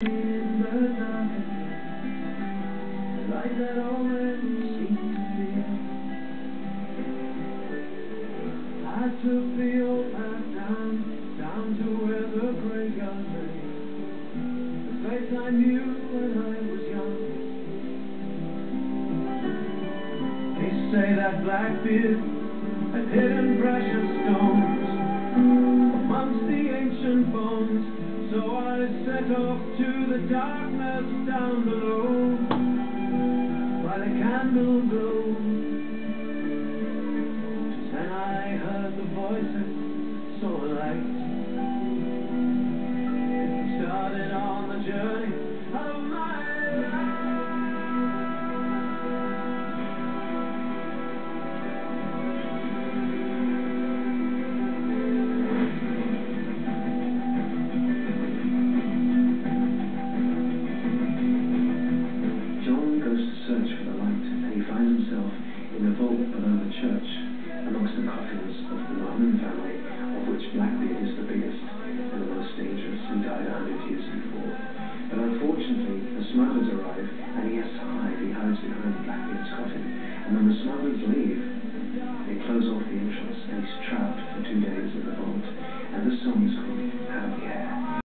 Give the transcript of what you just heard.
Like that old fear. I took the old path down, down to where the graveyard lay. The place I knew when I was young. They say that black Blackbeard had hidden precious stones amongst the ancient bones. So I set off to the darkness down below, While the candle glow. Then I heard the voices, a light. Smugglers arrive, and he has to hide. He hides behind Blackbeard's coffin, and when the smugglers leave, they close off the entrance, and he's trapped for two days in the vault. And the song is called.